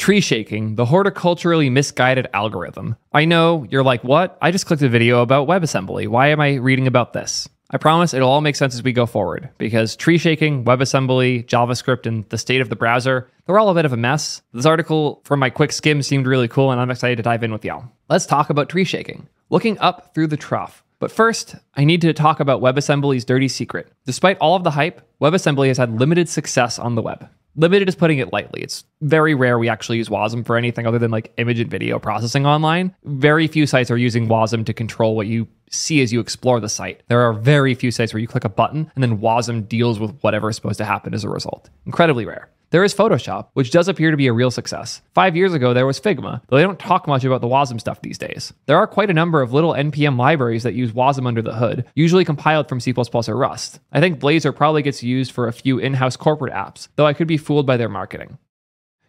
Tree shaking, the horticulturally misguided algorithm. I know, you're like, what? I just clicked a video about WebAssembly. Why am I reading about this? I promise it'll all make sense as we go forward because tree shaking, WebAssembly, JavaScript, and the state of the browser, they're all a bit of a mess. This article from my quick skim seemed really cool and I'm excited to dive in with y'all. Let's talk about tree shaking. Looking up through the trough. But first, I need to talk about WebAssembly's dirty secret. Despite all of the hype, WebAssembly has had limited success on the web. Limited is putting it lightly. It's very rare we actually use WASM for anything other than like image and video processing online. Very few sites are using WASM to control what you see as you explore the site. There are very few sites where you click a button and then WASM deals with whatever is supposed to happen as a result. Incredibly rare. There is Photoshop, which does appear to be a real success. Five years ago, there was Figma, though they don't talk much about the WASM stuff these days. There are quite a number of little NPM libraries that use WASM under the hood, usually compiled from C++ or Rust. I think Blazor probably gets used for a few in-house corporate apps, though I could be fooled by their marketing.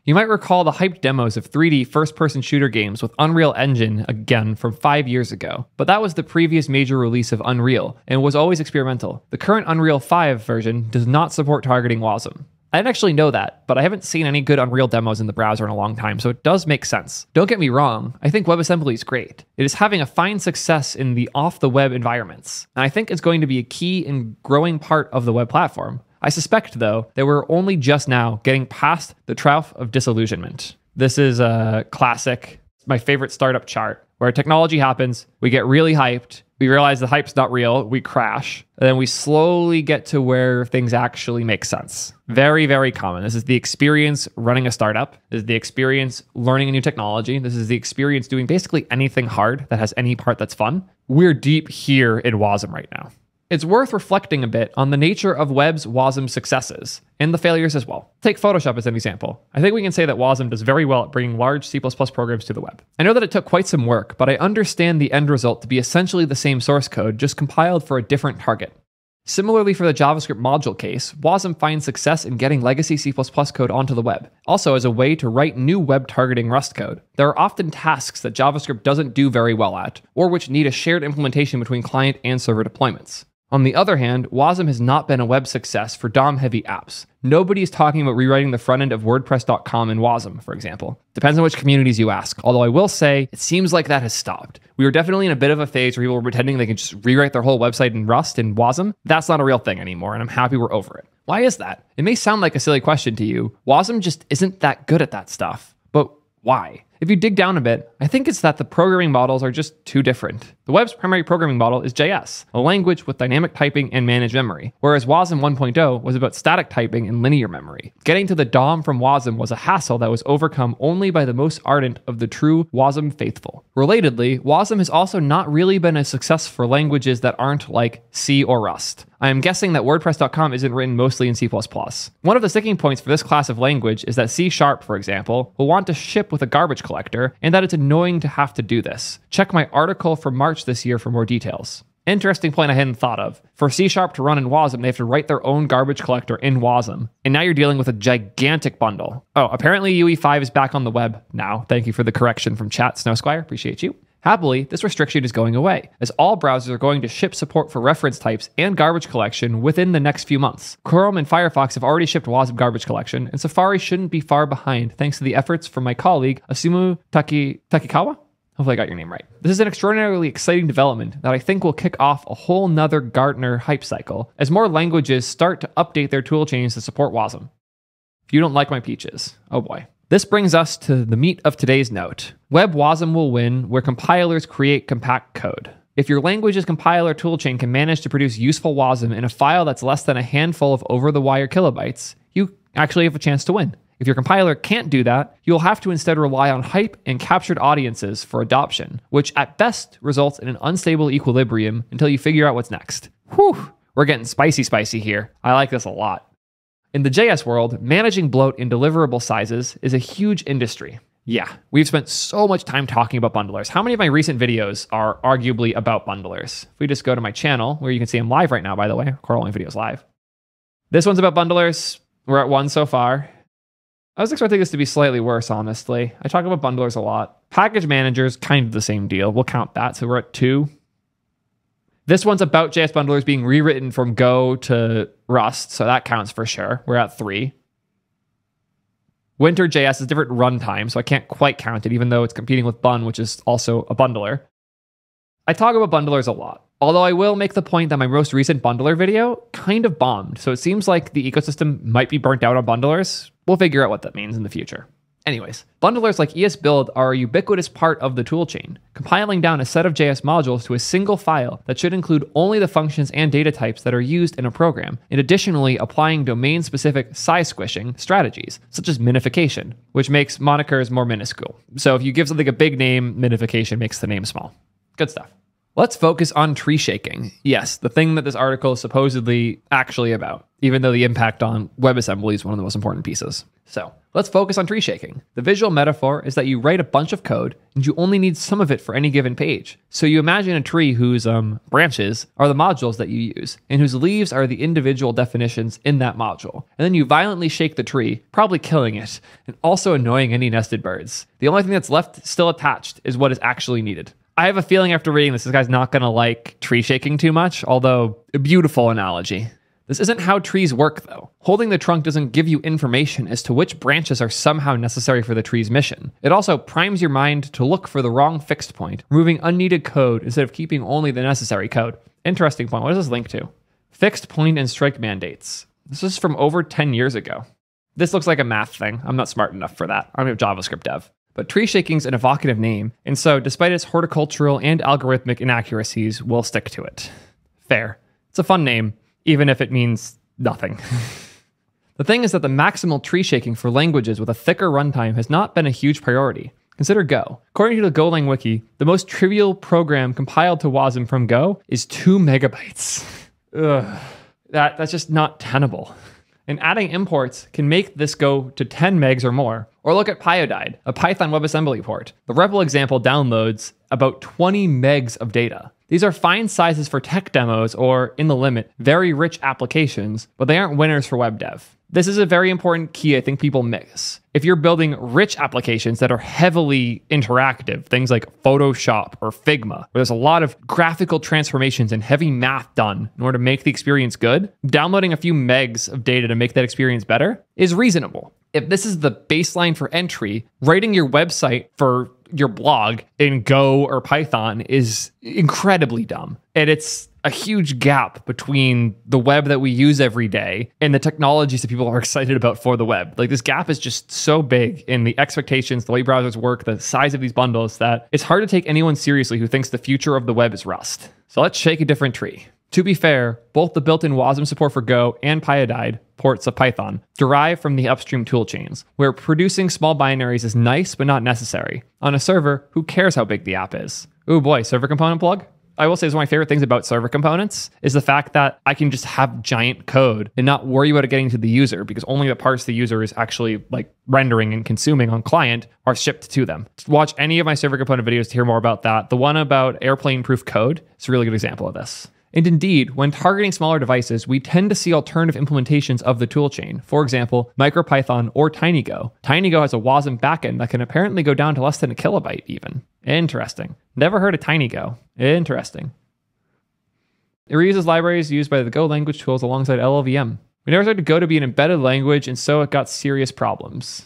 You might recall the hyped demos of 3D first person shooter games with Unreal Engine again from five years ago, but that was the previous major release of Unreal and was always experimental. The current Unreal 5 version does not support targeting WASM. I didn't actually know that, but I haven't seen any good Unreal demos in the browser in a long time, so it does make sense. Don't get me wrong, I think WebAssembly is great. It is having a fine success in the off the web environments, and I think it's going to be a key and growing part of the web platform. I suspect, though, that we're only just now getting past the trough of disillusionment. This is a classic, my favorite startup chart, where technology happens, we get really hyped, we realize the hype's not real, we crash, and then we slowly get to where things actually make sense. Very, very common. This is the experience running a startup. This is the experience learning a new technology. This is the experience doing basically anything hard that has any part that's fun. We're deep here in WASM right now. It's worth reflecting a bit on the nature of Web's WASM successes and the failures as well. Take Photoshop as an example. I think we can say that WASM does very well at bringing large C++ programs to the web. I know that it took quite some work, but I understand the end result to be essentially the same source code, just compiled for a different target. Similarly, for the JavaScript module case, WASM finds success in getting legacy C++ code onto the web, also as a way to write new web targeting Rust code. There are often tasks that JavaScript doesn't do very well at, or which need a shared implementation between client and server deployments. On the other hand, WASM has not been a web success for DOM heavy apps. Nobody is talking about rewriting the front end of WordPress.com in WASM, for example. Depends on which communities you ask. Although I will say, it seems like that has stopped. We were definitely in a bit of a phase where people were pretending they could just rewrite their whole website in Rust and WASM. That's not a real thing anymore, and I'm happy we're over it. Why is that? It may sound like a silly question to you. WASM just isn't that good at that stuff. But why? If you dig down a bit, I think it's that the programming models are just too different. The web's primary programming model is JS, a language with dynamic typing and managed memory, whereas WASM 1.0 was about static typing and linear memory. Getting to the DOM from WASM was a hassle that was overcome only by the most ardent of the true WASM faithful. Relatedly, WASM has also not really been a success for languages that aren't like C or Rust. I am guessing that WordPress.com isn't written mostly in C++. One of the sticking points for this class of language is that C Sharp, for example, will want to ship with a garbage collector, and that it's annoying to have to do this. Check my article from March this year for more details. Interesting point I hadn't thought of. For C Sharp to run in WASM, they have to write their own garbage collector in WASM. And now you're dealing with a gigantic bundle. Oh, apparently UE5 is back on the web now. Thank you for the correction from chat, Snow Squire. Appreciate you. Happily, this restriction is going away, as all browsers are going to ship support for reference types and garbage collection within the next few months. Chrome and Firefox have already shipped WASM garbage collection, and Safari shouldn't be far behind thanks to the efforts from my colleague Asumu Taki- Takikawa. Hopefully, I got your name right. This is an extraordinarily exciting development that I think will kick off a whole nother Gartner hype cycle as more languages start to update their toolchains to support WASM. If you don't like my peaches, oh boy. This brings us to the meat of today's note. Web WASM will win where compilers create compact code. If your language's compiler toolchain can manage to produce useful WASM in a file that's less than a handful of over the wire kilobytes, you actually have a chance to win. If your compiler can't do that, you'll have to instead rely on hype and captured audiences for adoption, which at best results in an unstable equilibrium until you figure out what's next. Whew, we're getting spicy, spicy here. I like this a lot. In the JS world, managing bloat in deliverable sizes is a huge industry. Yeah, we've spent so much time talking about bundlers. How many of my recent videos are arguably about bundlers? If we just go to my channel, where you can see I'm live right now, by the way, recording videos live. This one's about bundlers. We're at one so far. I was expecting this to be slightly worse, honestly. I talk about bundlers a lot. Package managers, kind of the same deal. We'll count that. So we're at two. This one's about JS bundlers being rewritten from Go to Rust, so that counts for sure. We're at three. Winter.js is different runtime, so I can't quite count it, even though it's competing with Bun, which is also a bundler. I talk about bundlers a lot, although I will make the point that my most recent bundler video kind of bombed, so it seems like the ecosystem might be burnt out on bundlers. We'll figure out what that means in the future. Anyways, bundlers like ESBuild are a ubiquitous part of the toolchain, compiling down a set of JS modules to a single file that should include only the functions and data types that are used in a program, and additionally applying domain specific size squishing strategies, such as minification, which makes monikers more minuscule. So if you give something a big name, minification makes the name small. Good stuff. Let's focus on tree shaking. Yes, the thing that this article is supposedly actually about, even though the impact on WebAssembly is one of the most important pieces. So, let's focus on tree shaking. The visual metaphor is that you write a bunch of code and you only need some of it for any given page. So, you imagine a tree whose um, branches are the modules that you use and whose leaves are the individual definitions in that module. And then you violently shake the tree, probably killing it, and also annoying any nested birds. The only thing that's left still attached is what is actually needed. I have a feeling after reading this, this guy's not going to like tree shaking too much, although a beautiful analogy. This isn't how trees work, though. Holding the trunk doesn't give you information as to which branches are somehow necessary for the tree's mission. It also primes your mind to look for the wrong fixed point, removing unneeded code instead of keeping only the necessary code. Interesting point. What does this link to? Fixed point and strike mandates. This is from over 10 years ago. This looks like a math thing. I'm not smart enough for that. I'm a JavaScript dev. But tree shaking's an evocative name, and so despite its horticultural and algorithmic inaccuracies, we'll stick to it. Fair. It's a fun name, even if it means nothing. the thing is that the maximal tree shaking for languages with a thicker runtime has not been a huge priority. Consider Go. According to the Golang wiki, the most trivial program compiled to WASM from Go is 2 megabytes. Ugh. That, that's just not tenable and adding imports can make this go to 10 megs or more. Or look at Pyodide, a Python WebAssembly port. The REPL example downloads about 20 megs of data. These are fine sizes for tech demos or, in the limit, very rich applications, but they aren't winners for web dev. This is a very important key I think people miss. If you're building rich applications that are heavily interactive, things like Photoshop or Figma, where there's a lot of graphical transformations and heavy math done in order to make the experience good, downloading a few megs of data to make that experience better is reasonable. If this is the baseline for entry, writing your website for your blog in Go or Python is incredibly dumb. And it's a huge gap between the web that we use every day and the technologies that people are excited about for the web. Like this gap is just so big in the expectations, the way browsers work, the size of these bundles that it's hard to take anyone seriously who thinks the future of the web is Rust. So let's shake a different tree. To be fair, both the built in WASM support for Go and Pyodide ports of Python derive from the upstream toolchains, where producing small binaries is nice but not necessary. On a server, who cares how big the app is? Oh boy, server component plug? I will say is one of my favorite things about server components is the fact that I can just have giant code and not worry about it getting to the user because only the parts the user is actually like rendering and consuming on client are shipped to them. Watch any of my server component videos to hear more about that. The one about airplane proof code is a really good example of this. And indeed, when targeting smaller devices, we tend to see alternative implementations of the toolchain. For example, MicroPython or TinyGo. TinyGo has a WASM backend that can apparently go down to less than a kilobyte, even. Interesting. Never heard of TinyGo. Interesting. It reuses libraries used by the Go language tools alongside LLVM. We never started Go to be an embedded language, and so it got serious problems.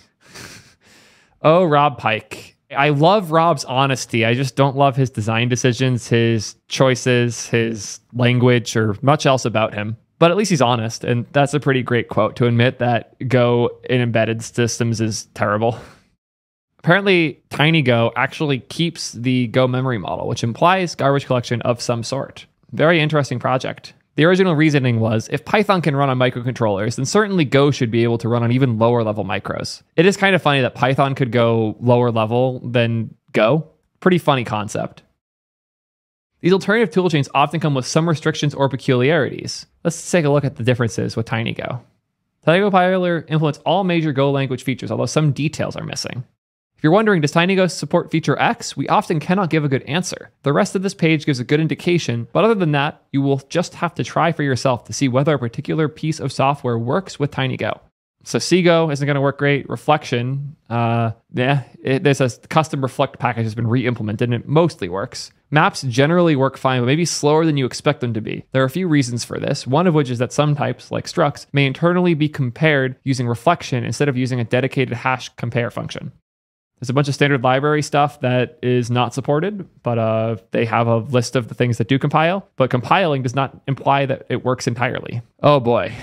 oh, Rob Pike. I love Rob's honesty. I just don't love his design decisions, his choices, his language, or much else about him. But at least he's honest, and that's a pretty great quote to admit that Go in embedded systems is terrible. Apparently, TinyGo actually keeps the Go memory model, which implies garbage collection of some sort. Very interesting project. The original reasoning was if Python can run on microcontrollers, then certainly Go should be able to run on even lower level micros. It is kind of funny that Python could go lower level than Go. Pretty funny concept. These alternative toolchains often come with some restrictions or peculiarities. Let's take a look at the differences with TinyGo. TinyGo Compiler implements all major Go language features, although some details are missing you're wondering, does TinyGo support feature X? We often cannot give a good answer. The rest of this page gives a good indication, but other than that, you will just have to try for yourself to see whether a particular piece of software works with TinyGo. So Cgo isn't going to work great. Reflection, uh, yeah, it, there's a custom reflect package that's been re-implemented and it mostly works. Maps generally work fine, but maybe slower than you expect them to be. There are a few reasons for this, one of which is that some types, like structs, may internally be compared using reflection instead of using a dedicated hash compare function. There's a bunch of standard library stuff that is not supported, but uh, they have a list of the things that do compile. But compiling does not imply that it works entirely. Oh boy.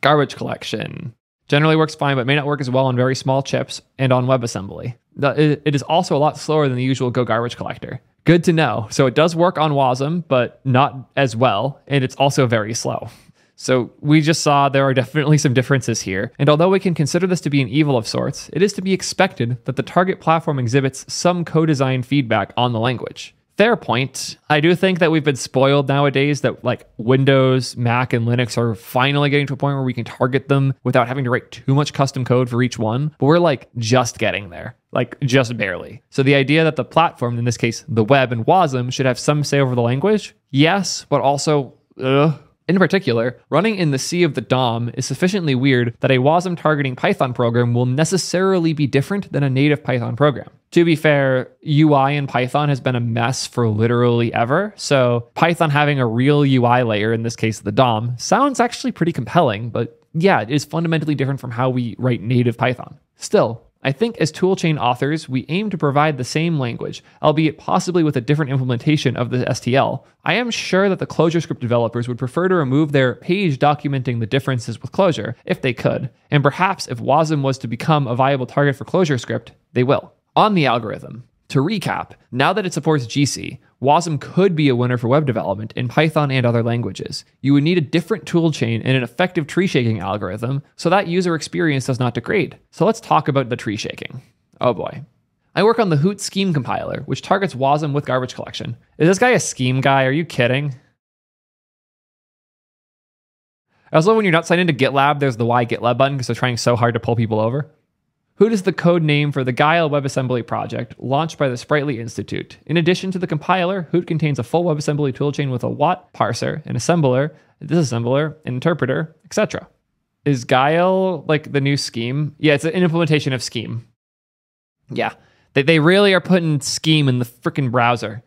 Garbage collection. Generally works fine, but may not work as well on very small chips and on WebAssembly. It is also a lot slower than the usual Go garbage collector. Good to know. So it does work on WASM, but not as well, and it's also very slow. So we just saw there are definitely some differences here. And although we can consider this to be an evil of sorts, it is to be expected that the target platform exhibits some co-design feedback on the language fair point. I do think that we've been spoiled nowadays that like Windows, Mac, and Linux are finally getting to a point where we can target them without having to write too much custom code for each one. But we're like just getting there, like just barely. So the idea that the platform, in this case, the web and WASM, should have some say over the language, yes, but also, ugh. In particular, running in the sea of the DOM is sufficiently weird that a WASM targeting Python program will necessarily be different than a native Python program. To be fair, UI in Python has been a mess for literally ever. So, Python having a real UI layer, in this case the DOM, sounds actually pretty compelling, but yeah, it is fundamentally different from how we write native Python. Still, I think as toolchain authors, we aim to provide the same language, albeit possibly with a different implementation of the STL. I am sure that the ClojureScript developers would prefer to remove their page documenting the differences with Clojure, if they could, and perhaps if WASM was to become a viable target for ClojureScript, they will. On the algorithm, to recap, now that it supports GC, WASM could be a winner for web development in Python and other languages. You would need a different toolchain and an effective tree shaking algorithm so that user experience does not degrade. So let's talk about the tree shaking. Oh boy. I work on the Hoot Scheme compiler, which targets WASM with garbage collection. Is this guy a scheme guy? Are you kidding? I also love when you're not signed into GitLab, there's the why GitLab button because they're trying so hard to pull people over. Hoot is the code name for the Guile WebAssembly project launched by the Spritely Institute. In addition to the compiler, Hoot contains a full WebAssembly toolchain with a WAT parser, an assembler, a disassembler, an interpreter, etc. Is Guile like the new Scheme? Yeah, it's an implementation of Scheme. Yeah, they, they really are putting Scheme in the freaking browser.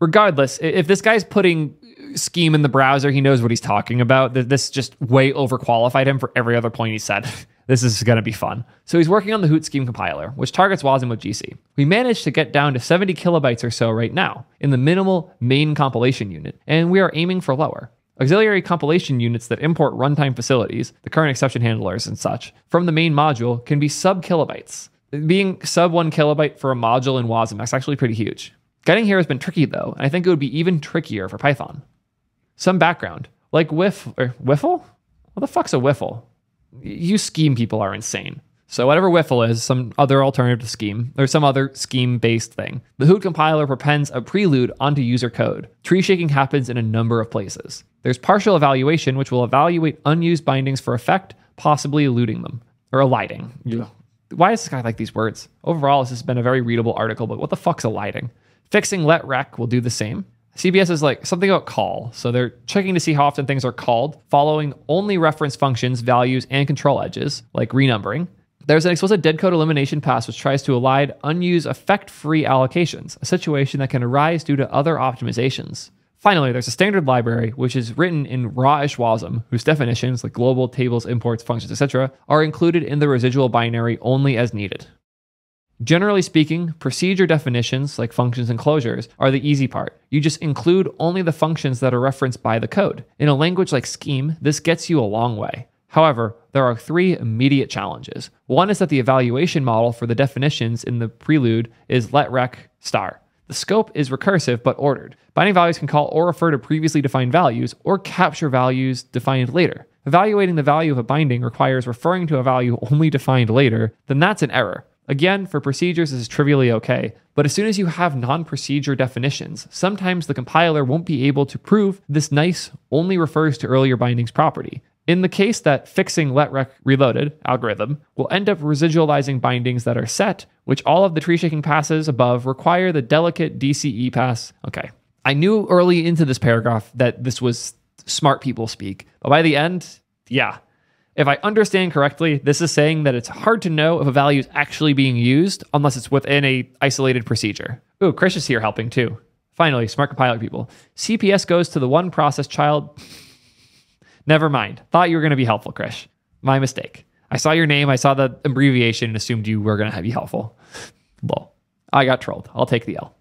Regardless, if this guy's putting Scheme in the browser, he knows what he's talking about. This just way overqualified him for every other point he said. This is going to be fun. So he's working on the Hoot Scheme compiler, which targets WASM with GC. We managed to get down to 70 kilobytes or so right now in the minimal main compilation unit, and we are aiming for lower. Auxiliary compilation units that import runtime facilities, the current exception handlers and such, from the main module can be sub kilobytes. Being sub one kilobyte for a module in WASM, that's actually pretty huge. Getting here has been tricky though, and I think it would be even trickier for Python. Some background, like whiff or whiffle? What the fuck's a whiffle? You scheme people are insane. So whatever Whiffle is, some other alternative to scheme, or some other scheme-based thing. The Hoot compiler prepends a prelude onto user code. Tree shaking happens in a number of places. There's partial evaluation, which will evaluate unused bindings for effect, possibly eluding them. Or eliding. Yeah. Why does this guy like these words? Overall, this has been a very readable article, but what the fuck's eliding? Fixing let rec will do the same. CPS is like something about call. So they're checking to see how often things are called, following only reference functions, values, and control edges, like renumbering. There's an explicit dead code elimination pass which tries to elide unused effect free allocations, a situation that can arise due to other optimizations. Finally, there's a standard library which is written in rawish WASM, whose definitions, like global, tables, imports, functions, etc., are included in the residual binary only as needed. Generally speaking, procedure definitions, like functions and closures, are the easy part. You just include only the functions that are referenced by the code. In a language like Scheme, this gets you a long way. However, there are three immediate challenges. One is that the evaluation model for the definitions in the prelude is let rec star. The scope is recursive but ordered. Binding values can call or refer to previously defined values or capture values defined later. Evaluating the value of a binding requires referring to a value only defined later, then that's an error. Again, for procedures, this is trivially okay, but as soon as you have non procedure definitions, sometimes the compiler won't be able to prove this nice only refers to earlier bindings property. In the case that fixing letrec reloaded algorithm will end up residualizing bindings that are set, which all of the tree shaking passes above require the delicate DCE pass. Okay. I knew early into this paragraph that this was smart people speak, but by the end, yeah, If I understand correctly, this is saying that it's hard to know if a value is actually being used unless it's within a isolated procedure. Ooh, Krish is here helping too. Finally, smart compiler people. CPS goes to the one process child. Never mind. Thought you were going to be helpful, Krish. My mistake. I saw your name, I saw the abbreviation, and assumed you were going to be helpful. Well, I got trolled. I'll take the L.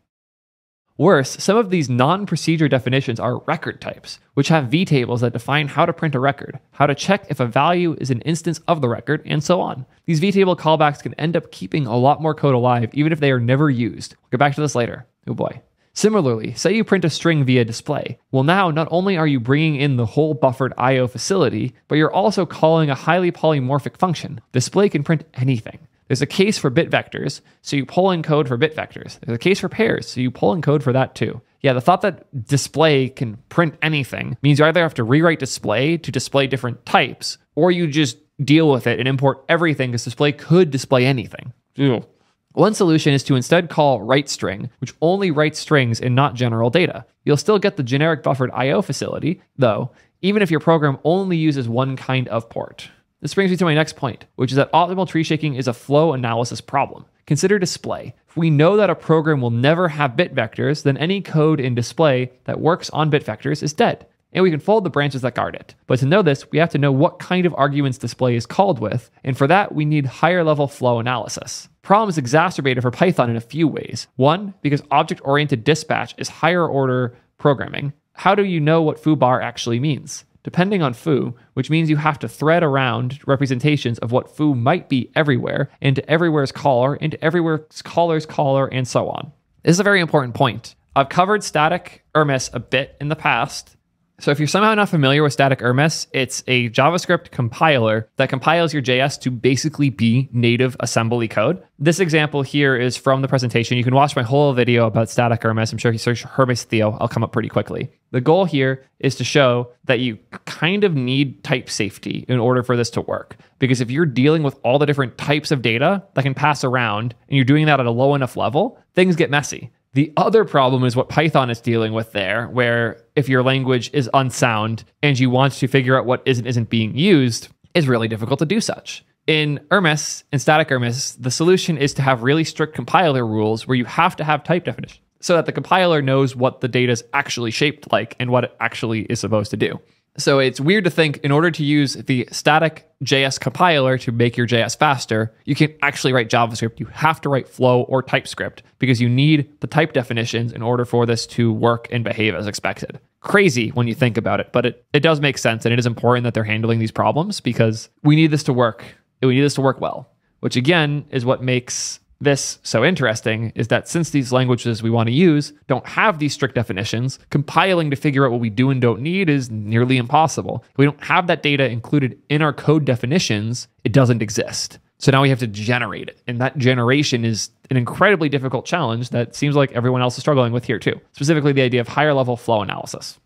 Worse, some of these non procedure definitions are record types, which have V tables that define how to print a record, how to check if a value is an instance of the record, and so on. These V table callbacks can end up keeping a lot more code alive, even if they are never used. We'll get back to this later. Oh boy. Similarly, say you print a string via display. Well, now not only are you bringing in the whole buffered IO facility, but you're also calling a highly polymorphic function. Display can print anything. There's a case for bit vectors, so you pull in code for bit vectors. There's a case for pairs, so you pull in code for that too. Yeah, the thought that display can print anything means you either have to rewrite display to display different types, or you just deal with it and import everything because display could display anything. Ew. One solution is to instead call write string, which only writes strings and not general data. You'll still get the generic buffered IO facility, though, even if your program only uses one kind of port. This brings me to my next point, which is that optimal tree shaking is a flow analysis problem. Consider display. If we know that a program will never have bit vectors, then any code in display that works on bit vectors is dead. And we can fold the branches that guard it. But to know this, we have to know what kind of arguments display is called with, and for that, we need higher level flow analysis. Problem is exacerbated for Python in a few ways. One, because object oriented dispatch is higher order programming. How do you know what foobar actually means? Depending on foo, which means you have to thread around representations of what foo might be everywhere into everywhere's caller, into everywhere's caller's caller, and so on. This is a very important point. I've covered static Hermes a bit in the past, so if you're somehow not familiar with static Hermes, it's a JavaScript compiler that compiles your JS to basically be native assembly code. This example here is from the presentation. You can watch my whole video about static Hermes. I'm sure if you search Hermes Theo, I'll come up pretty quickly. The goal here is to show that you kind of need type safety in order for this to work. Because if you're dealing with all the different types of data that can pass around and you're doing that at a low enough level, things get messy. The other problem is what Python is dealing with there, where if your language is unsound and you want to figure out what is and isn't being used, it's really difficult to do such. In Hermes, in static Hermes, the solution is to have really strict compiler rules where you have to have type definition so that the compiler knows what the data is actually shaped like and what it actually is supposed to do. So it's weird to think in order to use the static JS compiler to make your JS faster, you can actually write JavaScript. You have to write Flow or TypeScript because you need the type definitions in order for this to work and behave as expected. Crazy when you think about it, but it, it does make sense and it is important that they're handling these problems because we need this to work. We need this to work well, which again is what makes this so interesting is that since these languages we want to use don't have these strict definitions, compiling to figure out what we do and don't need is nearly impossible. If we don't have that data included in our code definitions, it doesn't exist. So now we have to generate it. And that generation is an incredibly difficult challenge that seems like everyone else is struggling with here too, specifically the idea of higher level flow analysis.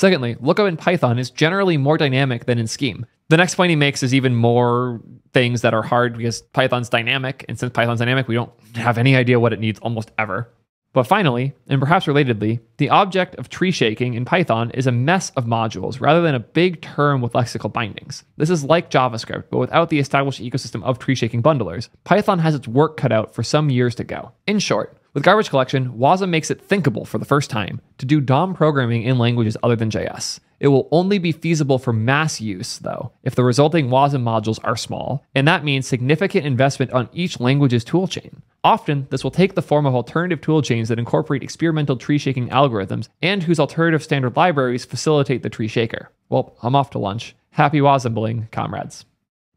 Secondly, lookup in Python is generally more dynamic than in Scheme. The next point he makes is even more things that are hard because Python's dynamic. And since Python's dynamic, we don't have any idea what it needs almost ever. But finally, and perhaps relatedly, the object of tree shaking in Python is a mess of modules rather than a big term with lexical bindings. This is like JavaScript, but without the established ecosystem of tree shaking bundlers. Python has its work cut out for some years to go. In short, with garbage collection, Wasm makes it thinkable for the first time to do DOM programming in languages other than JS. It will only be feasible for mass use, though, if the resulting WASM modules are small, and that means significant investment on each language's toolchain. Often, this will take the form of alternative toolchains that incorporate experimental tree shaking algorithms and whose alternative standard libraries facilitate the tree shaker. Well, I'm off to lunch. Happy wasmbling, comrades.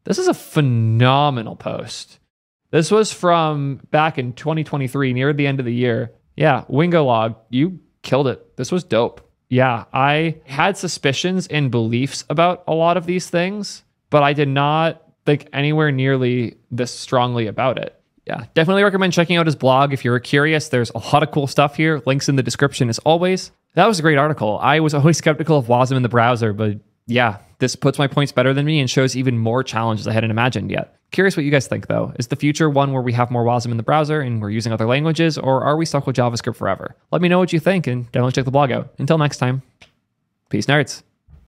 This is a phenomenal post. This was from back in 2023, near the end of the year. Yeah, Wingolog, you killed it. This was dope. Yeah, I had suspicions and beliefs about a lot of these things, but I did not think anywhere nearly this strongly about it. Yeah, definitely recommend checking out his blog if you're curious. There's a lot of cool stuff here. Links in the description as always. That was a great article. I was always skeptical of WASM in the browser, but yeah, this puts my points better than me and shows even more challenges I hadn't imagined yet. Curious what you guys think though. Is the future one where we have more WASM in the browser and we're using other languages, or are we stuck with JavaScript forever? Let me know what you think and definitely check the blog out. Until next time, peace, nerds.